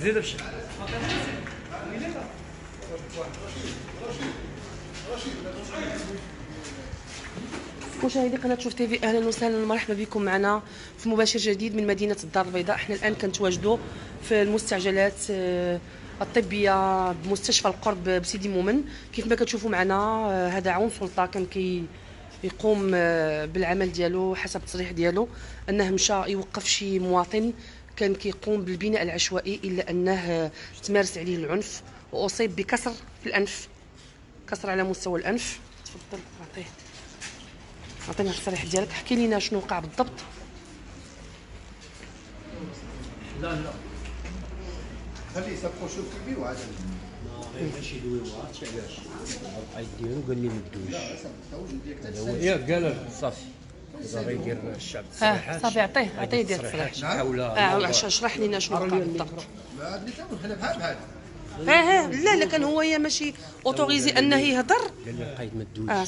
زيد ابشر مشاهدي قناة شوف تيفي أهلا وسهلا ومرحبا بكم معنا في مباشر جديد من مدينة الدار البيضاء. إحنا الآن كنتواجدوا في المستعجلات آه، الطبية بمستشفى القرب بسيدي مومن. كيف ما كتشوفوا معنا آه، هذا عون سلطة كان كي يقوم آه، بالعمل ديالو حسب التصريح ديالو أنه مشى يوقف شي مواطن كان كيقوم بالبناء العشوائي إلا أنه تمارس عليه العنف وأصيب بكسر في الأنف. كسر على مستوى الأنف. تفضل أعطيه. عطينا التصريح ديالك. احكي لنا شنو وقع بالضبط. خليه يسبقوا كبير وعاد. علاش؟ قال لي ما هو ياك قال صافي. غيدير الشعب صافي عطيه عطيه حول آه عش- اشرح لنا شنو وقع بالضبط حنا بحال بحال آه لا لا كان هو يا ماشي اوتوريزي أنه يهضر. قال لي القايد ما تدويش آه